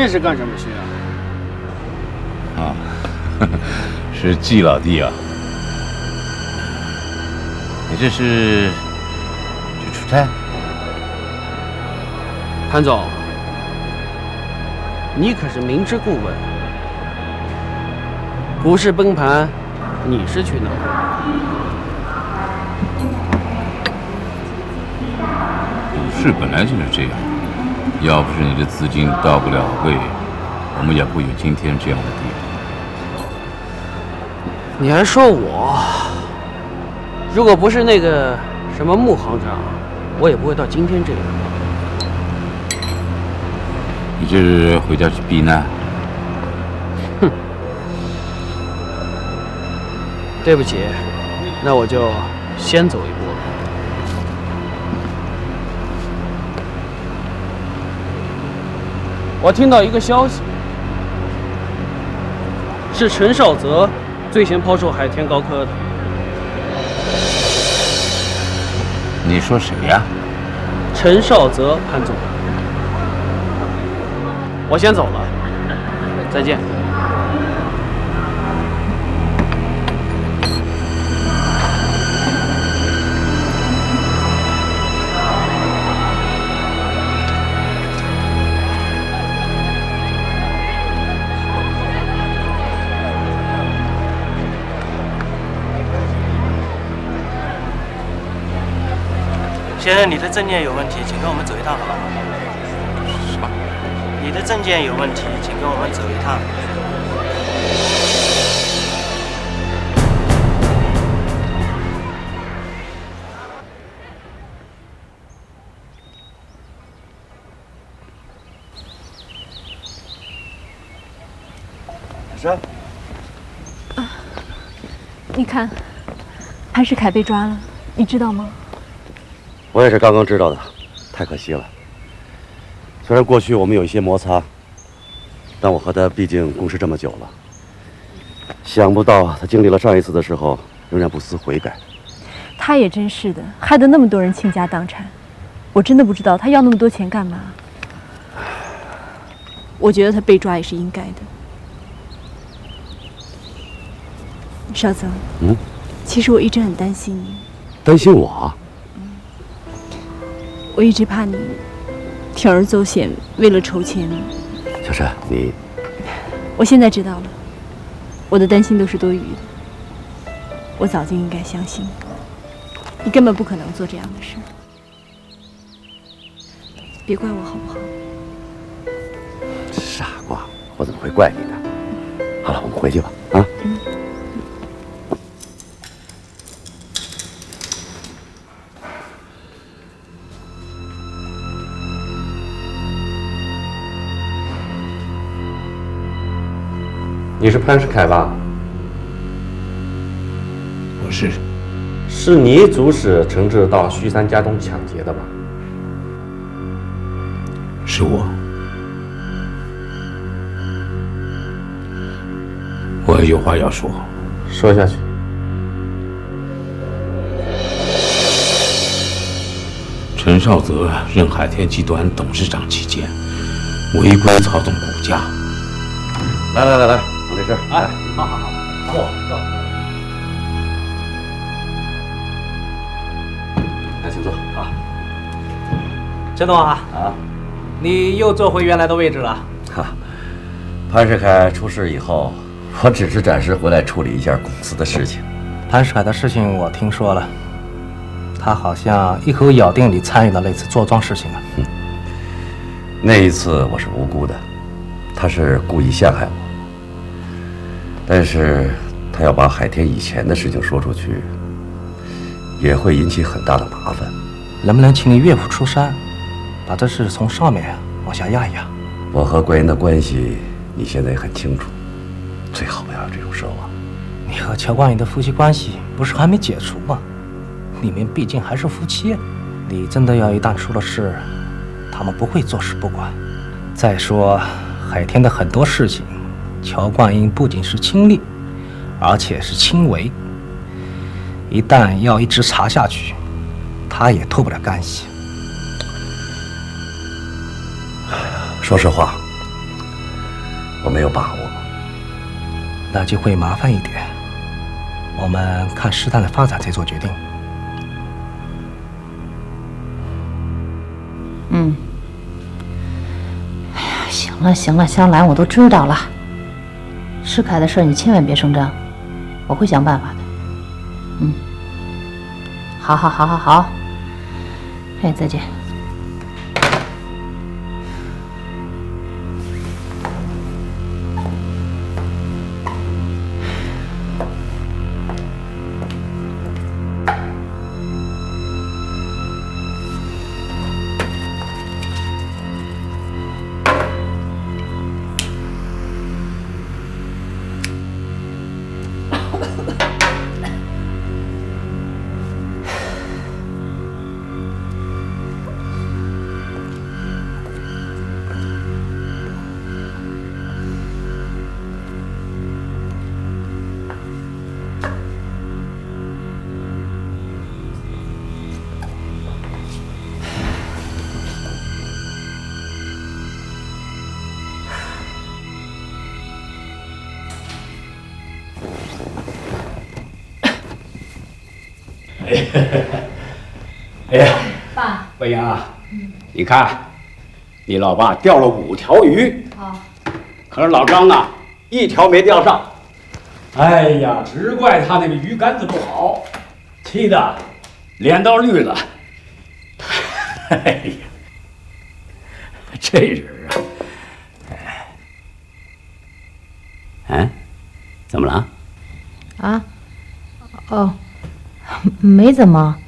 这是干什么去啊？啊，是季老弟啊。你这是去出差？潘总，你可是明知故问，股市崩盘，你是去哪？股市本来就是这样。要不是你的资金到不了位，我们也不有今天这样的地步。你还说我？如果不是那个什么穆行长，我也不会到今天这样。你这是回家去避难？哼！对不起，那我就先走一步。我听到一个消息，是陈少泽最先抛售海天高科的。你说谁呀？陈少泽，潘总。我先走了，再见。你的证件有问题，请跟我们走一趟，好吧？什么？你的证件有问题，请跟我们走一趟。小山。啊，你看，潘世凯被抓了，你知道吗？我也是刚刚知道的，太可惜了。虽然过去我们有一些摩擦，但我和他毕竟共事这么久了，想不到他经历了上一次的时候，仍然不思悔改。他也真是的，害得那么多人倾家荡产。我真的不知道他要那么多钱干嘛。我觉得他被抓也是应该的。少泽，嗯，其实我一直很担心你。担心我？我一直怕你铤而走险，为了筹钱。小山，你……我现在知道了，我的担心都是多余的。我早就应该相信，你你根本不可能做这样的事。别怪我好不好？傻瓜，我怎么会怪你呢？好了，我们回去吧。啊。嗯你是潘世凯吧？我是。是你主使陈志到徐三家中抢劫的吧？是我。我有话要说。说下去。陈少泽任海天集团董事长期间，违规操纵股价。来来来来。哎，好好好，坐坐。来，请坐。好。陈总啊，啊，你又坐回原来的位置了。哈，潘世凯出事以后，我只是暂时回来处理一下公司的事情。潘世凯的事情我听说了，他好像一口咬定你参与了那次坐庄事情啊。那一次我是无辜的，他是故意陷害我。但是他要把海天以前的事情说出去，也会引起很大的麻烦。能不能请你岳父出山，把这事从上面往下压一压？我和关云的关系，你现在也很清楚，最好不要有这种奢望。你和乔冠宇的夫妻关系不是还没解除吗？你们毕竟还是夫妻。你真的要一旦出了事，他们不会坐视不管。再说海天的很多事情，乔冠英不仅是亲历，而且是亲为。一旦要一直查下去，他也脱不了干系。说实话，我没有把握。那就会麻烦一点。我们看事态的发展再做决定。嗯。哎呀，行了行了，香兰，我都知道了。世凯的事你千万别声张，我会想办法的。嗯。好好好好好。哎，再见。哎呀，爸，文英啊，你看，你老爸钓了五条鱼，可是老张啊，一条没钓上。哎呀，只怪他那个鱼竿子不好，气的脸都绿了。哎呀，这人啊，哎，哎，怎么了？啊？哦。没怎么，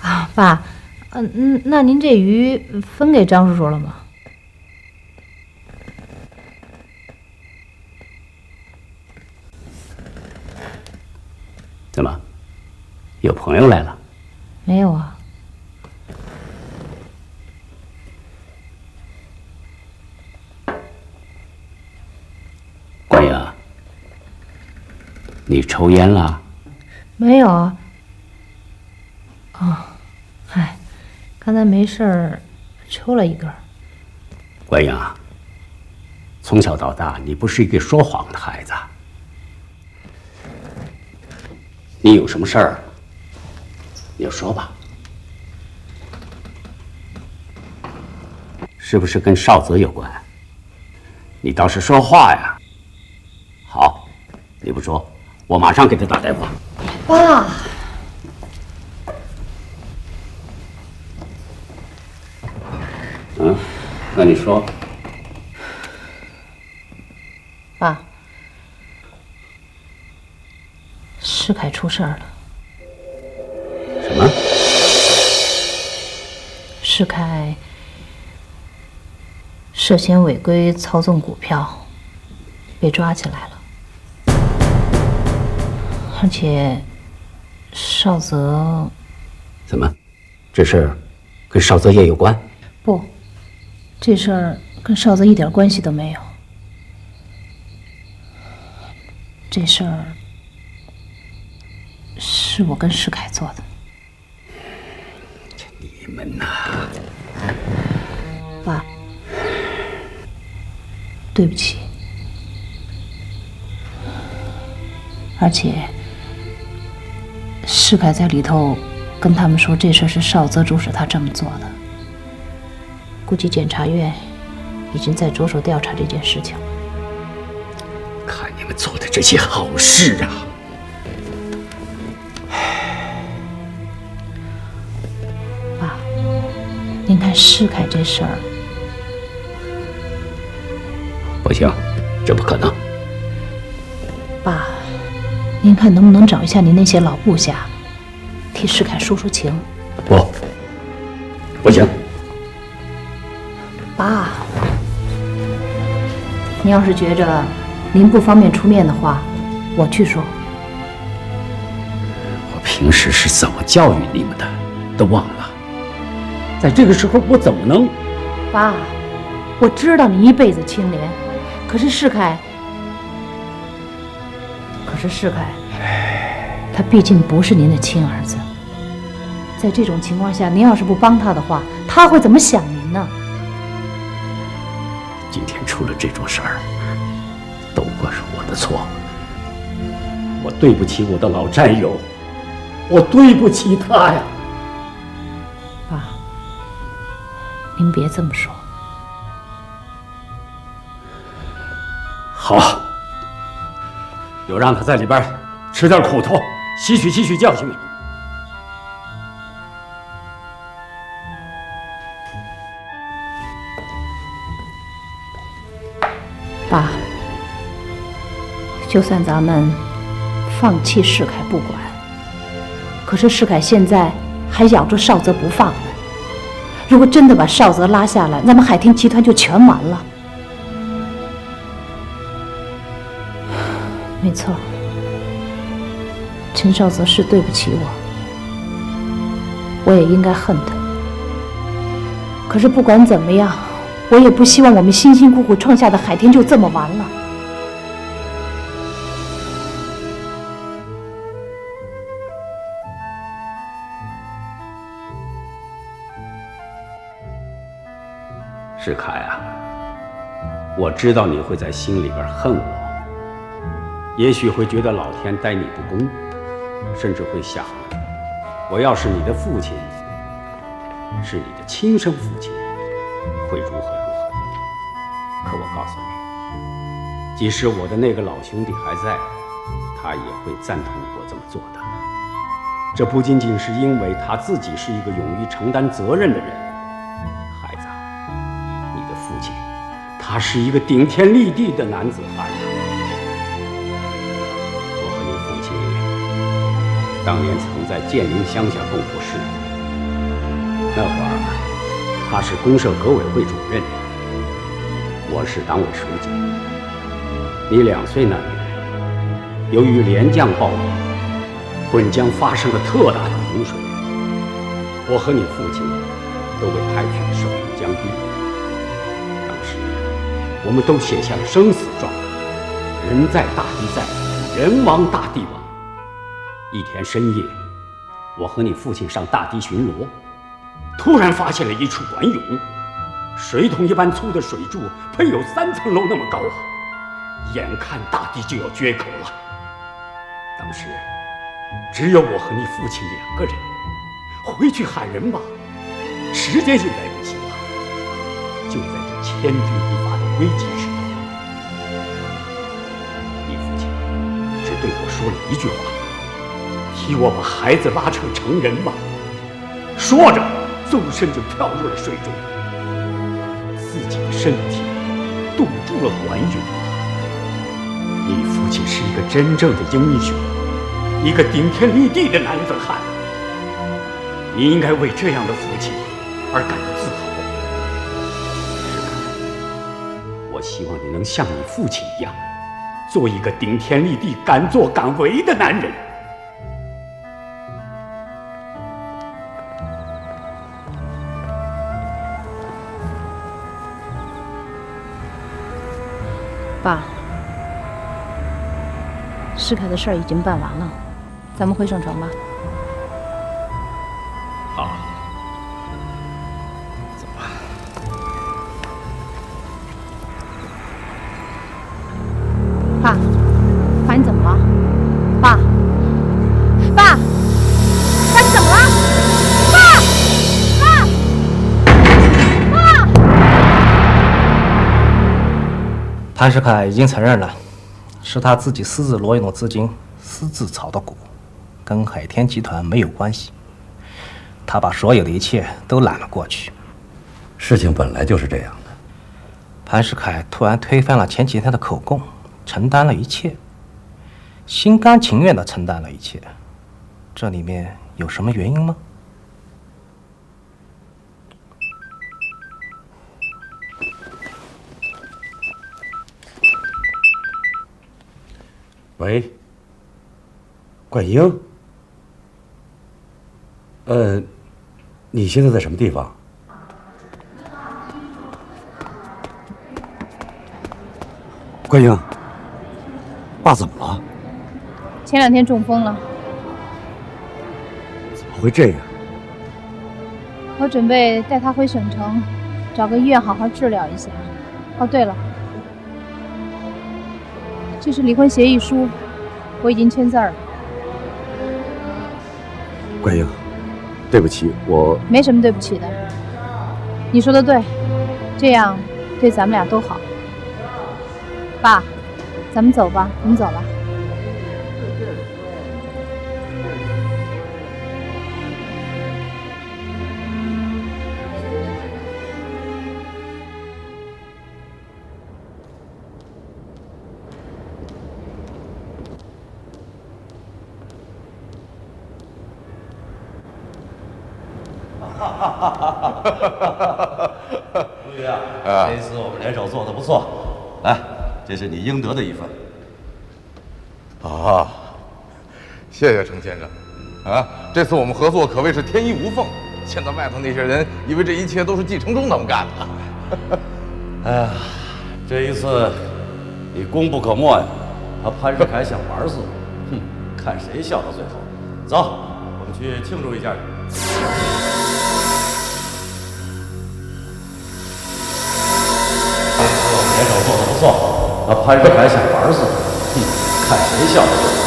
啊，爸，嗯，那您这鱼分给张叔叔了吗？怎么，有朋友来了？没有啊。关英，你抽烟了？没有啊，哦，嗨，刚才没事儿，抽了一根。关英，从小到大，你不是一个说谎的孩子。你有什么事儿，你就说吧。是不是跟少泽有关？你倒是说话呀！好，你不说，我马上给他打电话。爸，嗯，那你说，爸，世凯出事儿了。什么？世凯涉嫌违规操纵股票，被抓起来了，而且。少泽，怎么？这事儿跟少泽业有关？不，这事儿跟少泽一点关系都没有。这事儿是我跟石凯做的。你们呐，爸，对不起，而且。世凯在里头跟他们说，这事是少泽主使他这么做的。估计检察院已经在着手调查这件事情了。看你们做的这些好事啊！爸您看世凯这事儿，不行，这不可能。爸，您看能不能找一下您那些老部下，替世凯说说情？不，不行。爸，您要是觉着您不方便出面的话，我去说。我平时是怎么教育你们的，都忘了。在这个时候，我怎么能？爸，我知道你一辈子清廉，可是世凯，可是世凯，他毕竟不是您的亲儿子。在这种情况下，您要是不帮他的话，他会怎么想您呢？今天出了这种事儿，都怪是我的错。我对不起我的老战友，我对不起他呀。爸，您别这么说。好，就让他在里边吃点苦头，吸取吸取教训就算咱们放弃世凯不管，可是世凯现在还咬着少泽不放呢。如果真的把少泽拉下来，咱们海天集团就全完了。没错，陈少泽是对不起我，我也应该恨他。可是不管怎么样，我也不希望我们辛辛苦苦创下的海天就这么完了。世凯啊，我知道你会在心里边恨我，也许会觉得老天待你不公，甚至会想，我要是你的父亲，是你的亲生父亲，会如何如何。可我告诉你，即使我的那个老兄弟还在，他也会赞同我这么做的。这不仅仅是因为他自己是一个勇于承担责任的人。他是一个顶天立地的男子汉。我和你父亲当年曾在建宁乡下共赴事，那会儿他是公社革委会主任，我是党委书记。你两岁那年，由于连降暴雨，滚江发生了特大的洪水，我和你父亲都被派去守护江堤。我们都写下了生死状，人在大地在，人亡大地亡。一天深夜，我和你父亲上大堤巡逻，突然发现了一处管涌，水桶一般粗的水柱，配有三层楼那么高啊！眼看大堤就要决口了，当时只有我和你父亲两个人，回去喊人吧，时间又来不及了。就在这千钧一发。危急时刻，你父亲只对我说了一句话：“替我把孩子拉成成人吧。”说着，纵身就跳入了水中，自己的身体堵住了管涌。你父亲是一个真正的英雄，一个顶天立地的男子汉。你应该为这样的父亲而感希望你能像你父亲一样，做一个顶天立地、敢作敢为的男人。爸，世凯的事儿已经办完了，咱们回省城吧。潘世凯已经承认了，是他自己私自挪用的资金，私自炒的股，跟海天集团没有关系。他把所有的一切都揽了过去，事情本来就是这样的。潘世凯突然推翻了前几天的口供，承担了一切，心甘情愿的承担了一切，这里面有什么原因吗？喂，冠英，呃，你现在在什么地方？冠英，爸怎么了？前两天中风了，怎么会这样？我准备带他回省城，找个医院好好治疗一下。哦，对了，这是离婚协议书，我已经签字了。关英，对不起，我没什么对不起的。你说的对，这样对咱们俩都好。爸，咱们走吧，我们走了。是你应得的一份。啊，谢谢程先生。啊，这次我们合作可谓是天衣无缝。现在外头那些人以为这一切都是季承忠他们干的。哎呀，这一次你功不可没呀！他潘世凯想玩死我，哼，看谁笑到最后。走，我们去庆祝一下。错，他潘世凯想玩死我，哼，看谁笑到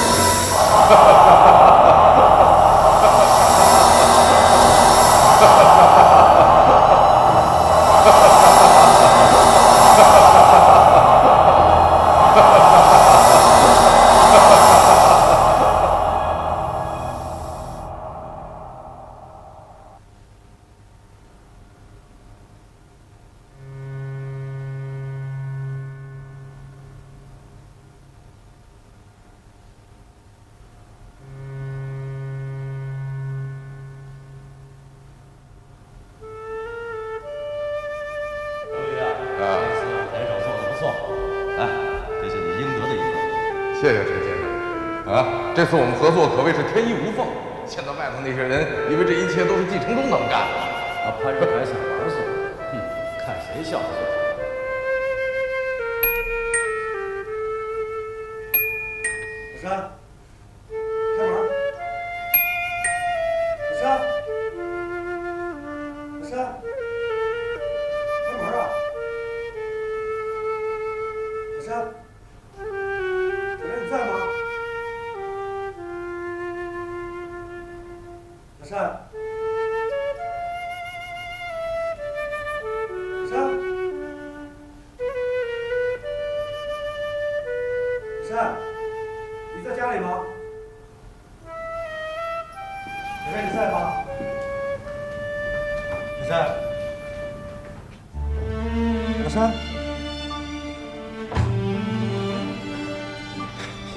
这次我们合作可谓是天衣无缝。现在外头那些人以为这一切都是季承东能干的。他潘世凯想玩死我，哼，看谁笑到最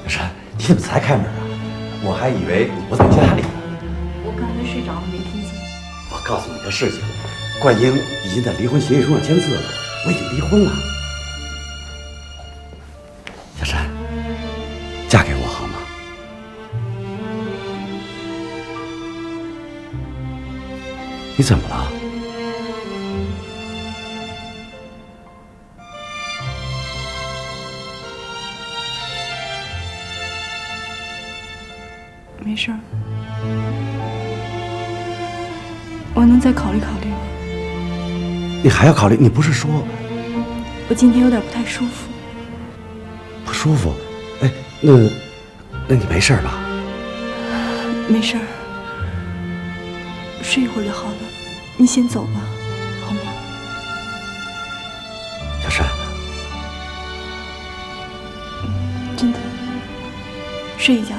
小山，你怎么才开门啊？我还以为你不在家里呢。我刚才睡着了，没听见。我告诉你个事情，冠英已经在离婚协议书上签字了，我已经离婚了。小山，嫁给我好吗？你怎么了？再考虑考虑吗？你还要考虑？你不是说我今天有点不太舒服。不舒服？哎，那那你没事吧？没事儿，睡一会儿就好了。你先走吧，好吗？小山，真的，睡一觉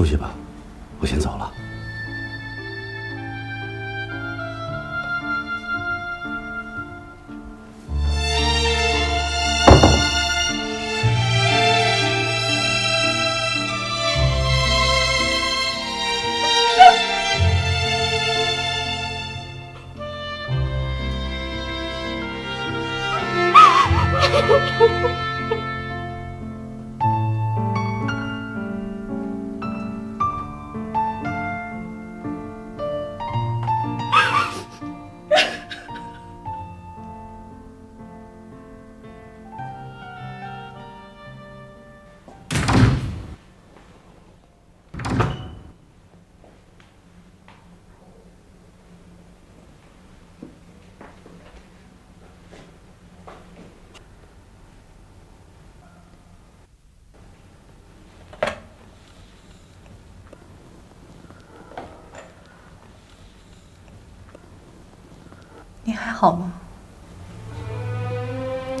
休息吧，我先走了。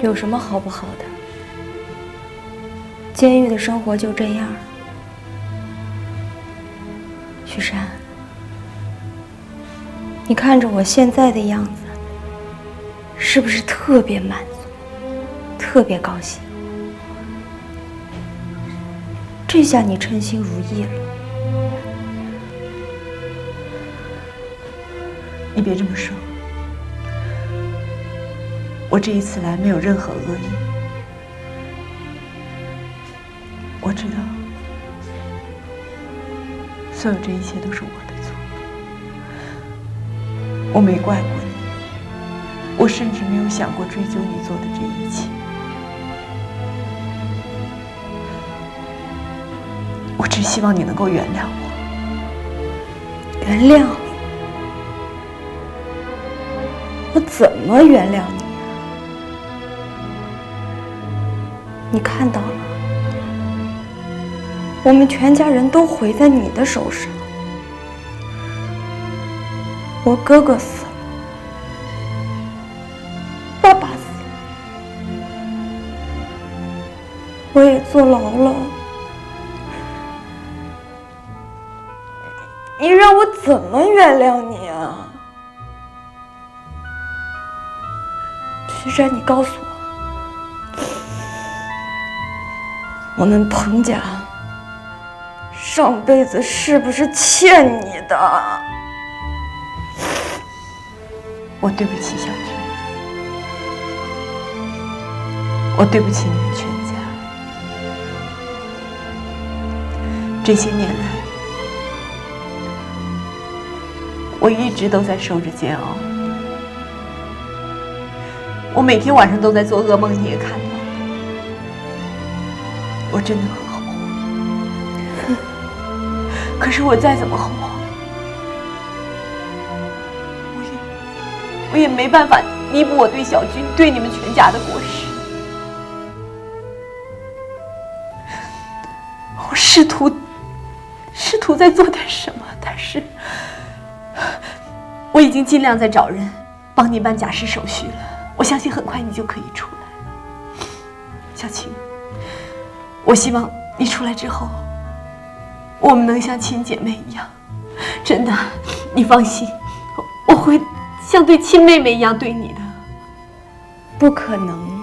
有什么好不好的？监狱的生活就这样。许山，你看着我现在的样子，是不是特别满足，特别高兴？这下你称心如意了。你别这么说。我这一次来没有任何恶意，我知道，所有这一切都是我的错，我没怪过你，我甚至没有想过追究你做的这一切，我只希望你能够原谅我，原谅？我怎么原谅你？你看到了，我们全家人都毁在你的手上。我哥哥死了，爸爸死了，我也坐牢了。你让我怎么原谅你啊？徐山，你告诉我。我们彭家上辈子是不是欠你的？我对不起小军，我对不起你们全家。这些年来，我一直都在受着煎熬，我每天晚上都在做噩梦，你也看到。我真的很后悔，可是我再怎么后悔，我也我也没办法弥补我对小军、对你们全家的过失。我试图试图在做点什么，但是我已经尽量在找人帮你办假释手续了。我相信很快你就可以出来，小青。我希望你出来之后，我们能像亲姐妹一样，真的，你放心，我会像对亲妹妹一样对你的。不可能，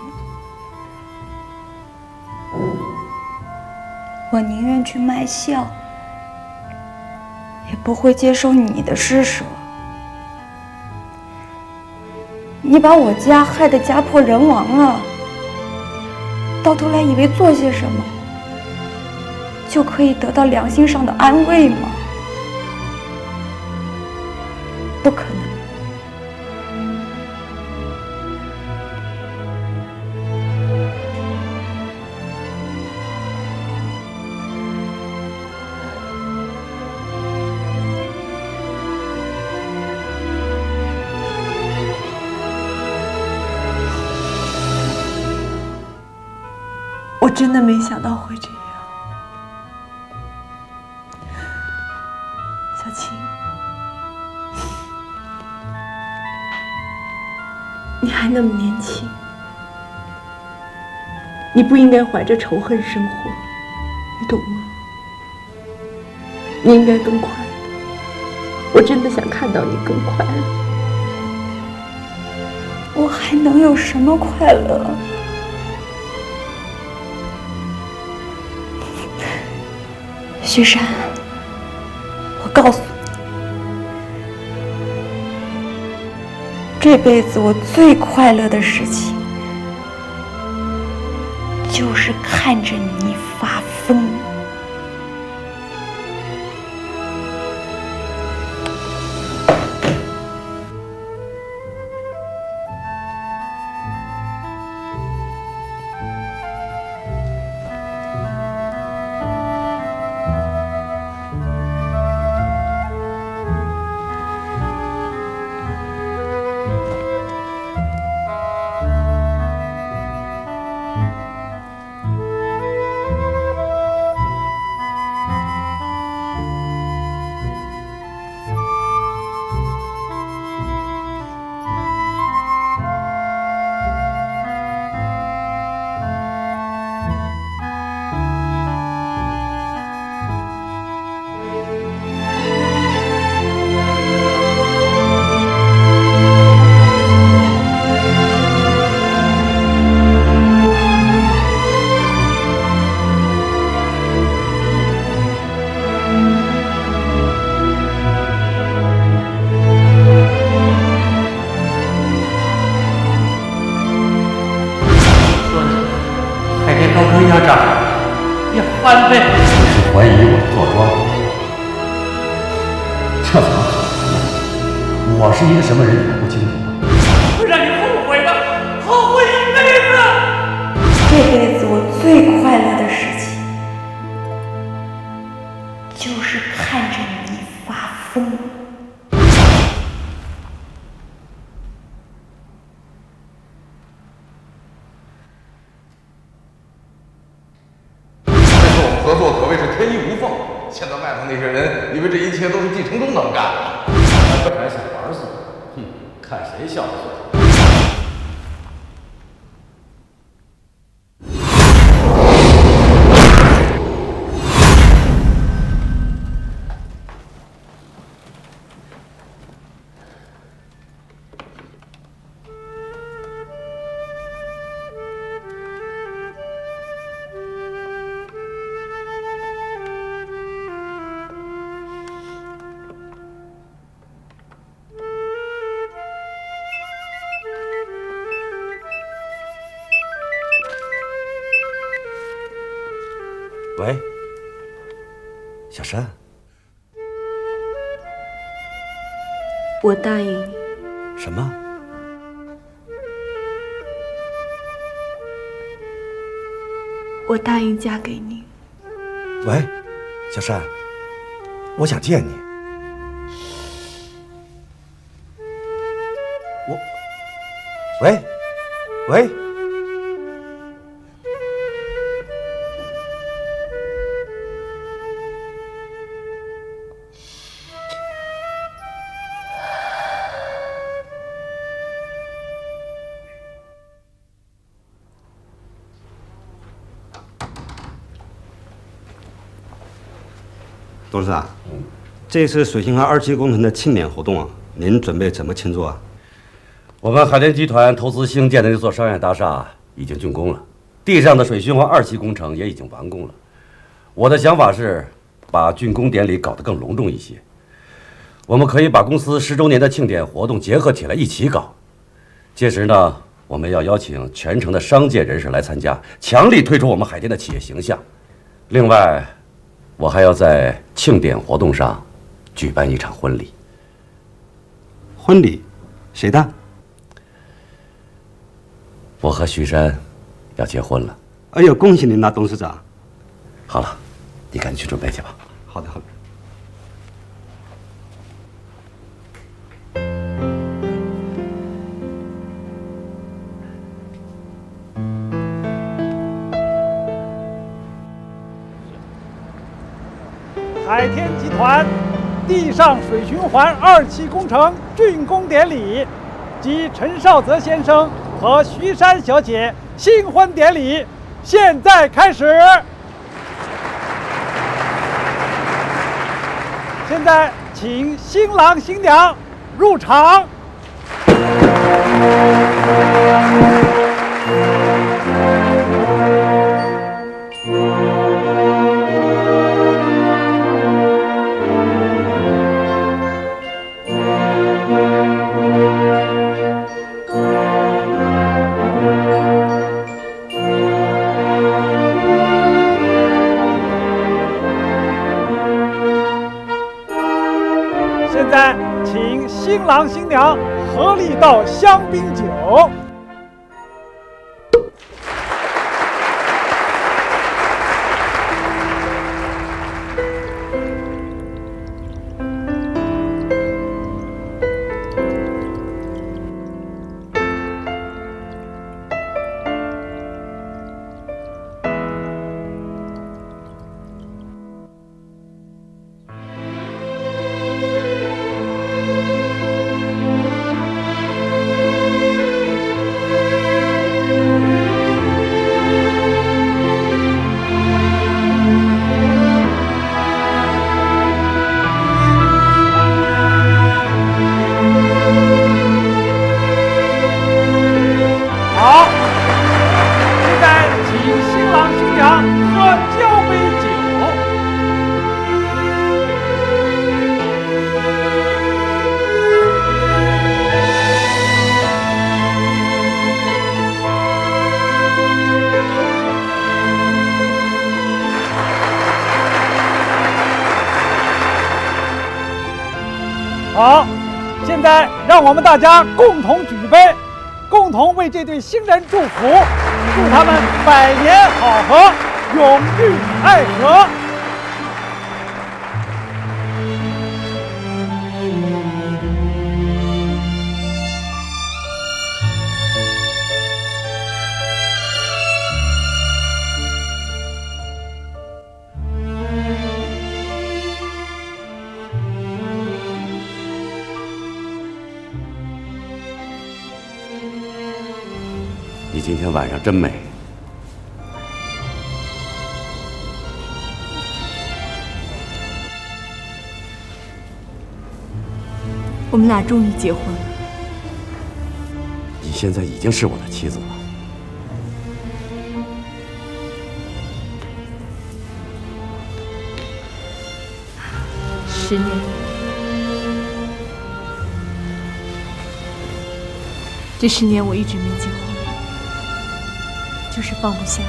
我宁愿去卖笑，也不会接受你的施舍。你把我家害得家破人亡了。到头来以为做些什么就可以得到良心上的安慰吗？不可能！我真的没想到那么年轻，你不应该怀着仇恨生活，你懂吗？你应该更快乐。我真的想看到你更快乐。我还能有什么快乐？雪山，这辈子我最快乐的事情，就是看着那些人以为这一切都是季承宗能干的，还不敢想玩死我，哼，看谁笑话谁。我答应嫁给你。喂，小山，我想见你。我，喂，喂。董事长，这次水星号二期工程的庆典活动啊，您准备怎么庆祝啊？我们海联集团投资兴建的那座商业大厦已经竣工了，地上的水循环二期工程也已经完工了。我的想法是，把竣工典礼搞得更隆重一些。我们可以把公司十周年的庆典活动结合起来一起搞。届时呢，我们要邀请全城的商界人士来参加，强力推出我们海淀的企业形象。另外，我还要在庆典活动上举办一场婚礼。婚礼，谁的？我和徐山要结婚了。哎呦，恭喜您呐，董事长！好了，你赶紧去准备去吧。好的，好的。海天集团地上水循环二期工程竣工典礼及陈少泽先生和徐珊小姐新婚典礼现在开始。现在，请新郎新娘入场。新郎新娘合力倒香槟酒。我们大家共同举杯，共同为这对新人祝福，祝他们百年好合，永浴爱河。真美。我们俩终于结婚了。你现在已经是我的妻子了。十年，这十年我一直没结婚，就是放不下你。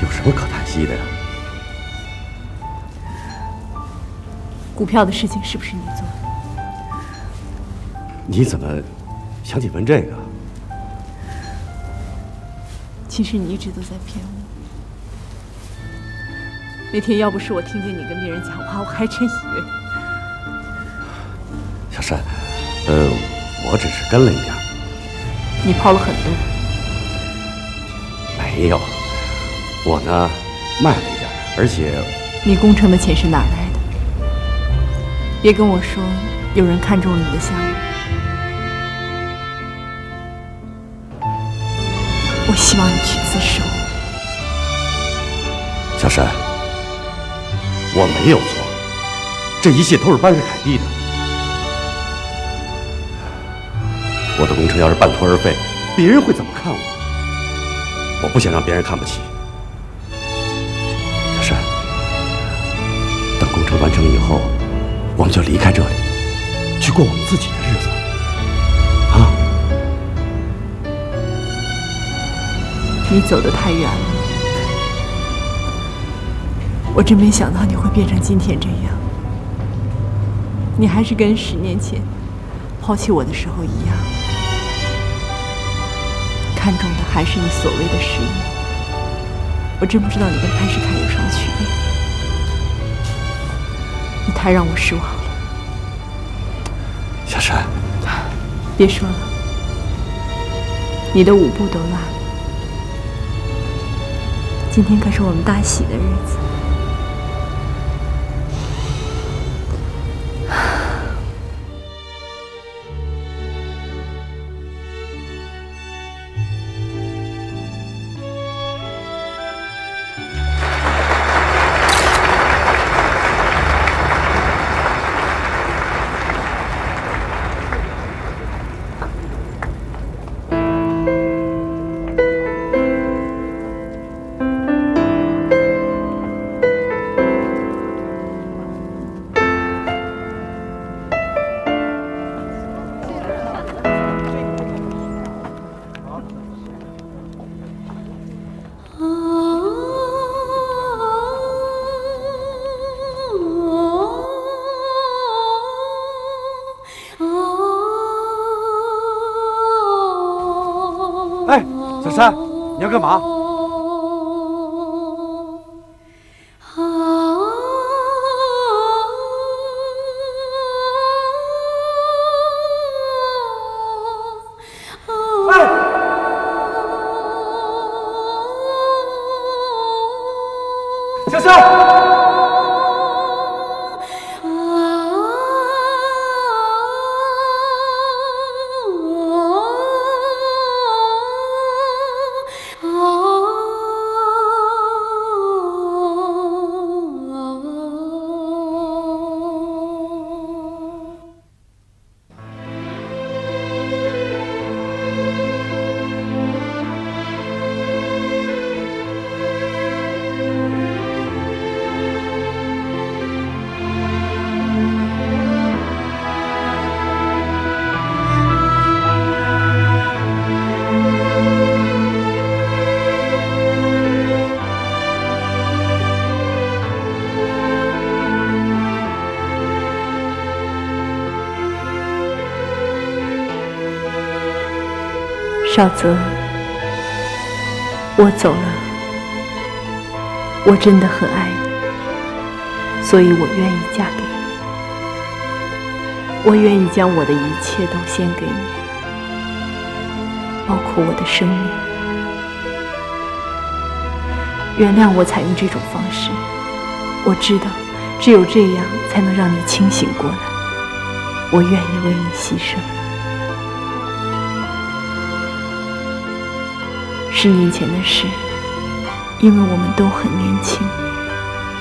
有什么可叹息的呀？股票的事情是不是你做的？你怎么想起问这个？其实你一直都在骗我。那天要不是我听见你跟别人讲话，我还真以为小山，呃，我只是跟了一点，你抛了很多。没有。我呢，卖了一点，而且你工程的钱是哪来的？别跟我说有人看中了你的项目。我希望你去自首。小山，我没有错，这一切都是班氏凯蒂的。我的工程要是半途而废，别人会怎么看我？我不想让别人看不起。小山，等工程完成以后，我们就离开这里，去过我们自己的日子。啊你走得太远了，我真没想到你会变成今天这样。你还是跟十年前抛弃我的时候一样，看中的还是你所谓的事业。我真不知道你跟潘世凯有什么区别，你太让我失望了。小山，别说了，你的舞步都乱了。今天可是我们大喜的日子。李三，你要干嘛？少泽，我走了，我真的很爱你，所以我愿意嫁给你，我愿意将我的一切都献给你，包括我的生命。原谅我采用这种方式，我知道只有这样才能让你清醒过来，我愿意为你牺牲。十年前的事，因为我们都很年轻，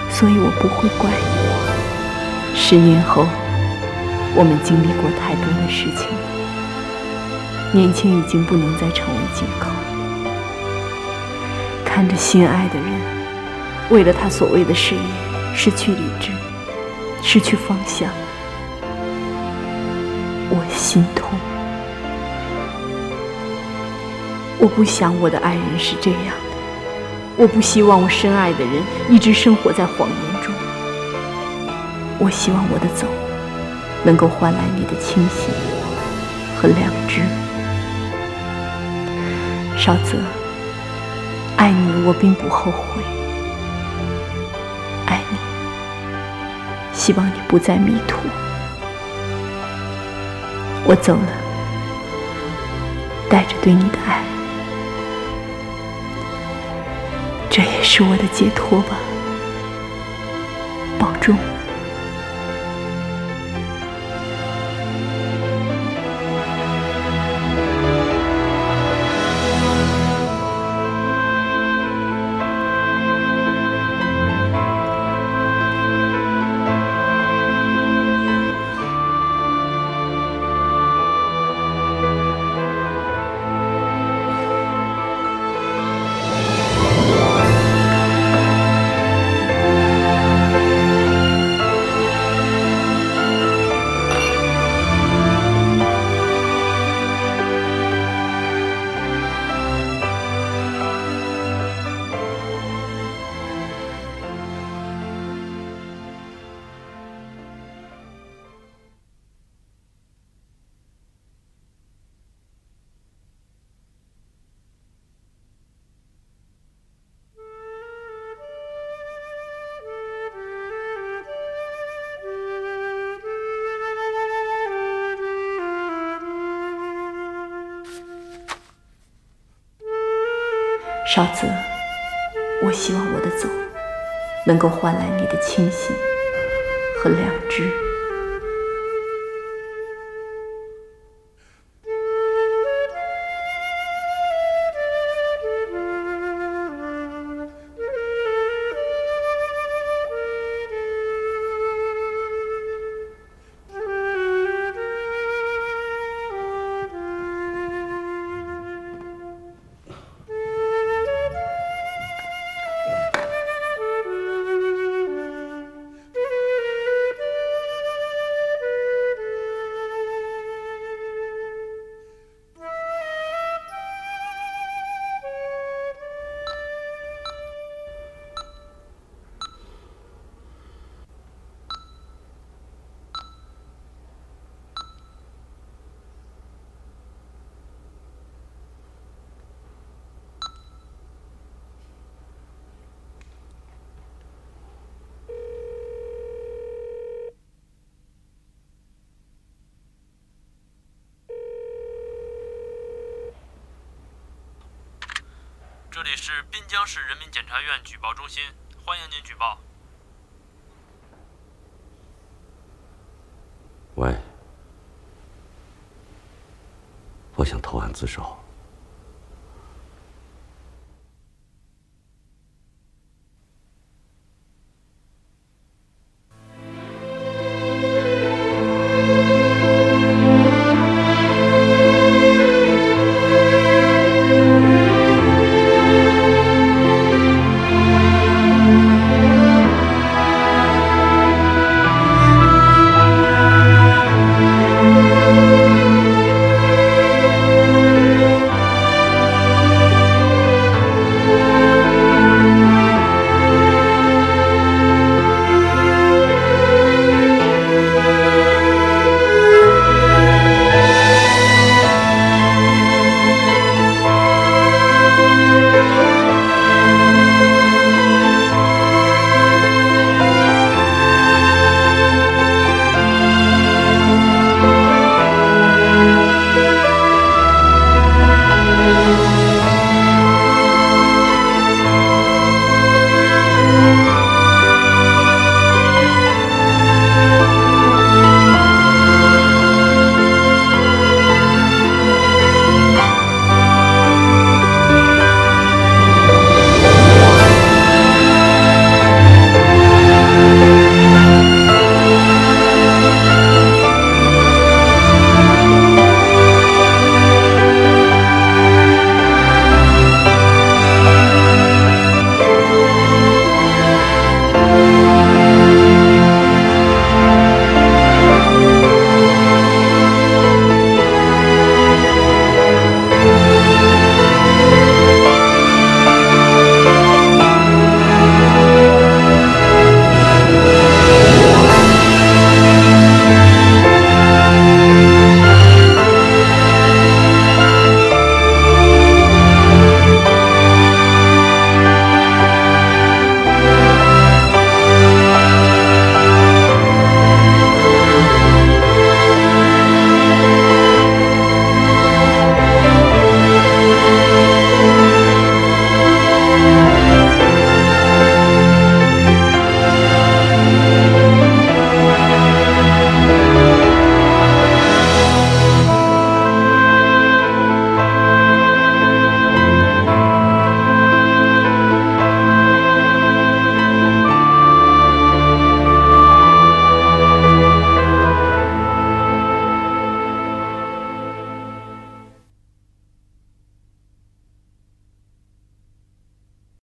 所以我不会怪你。十年后，我们经历过太多的事情，年轻已经不能再成为借口。看着心爱的人，为了他所谓的事业失去理智，失去方向，我心痛。我不想我的爱人是这样的，我不希望我深爱的人一直生活在谎言中。我希望我的走能够换来你的清醒和良知。少泽，爱你我并不后悔，爱你，希望你不再迷途。我走了，带着对你的爱。这也是我的解脱吧，保重。少泽，我希望我的走能够换来你的清醒和良知。滨江市人民检察院举报中心，欢迎您举报。喂，我想投案自首。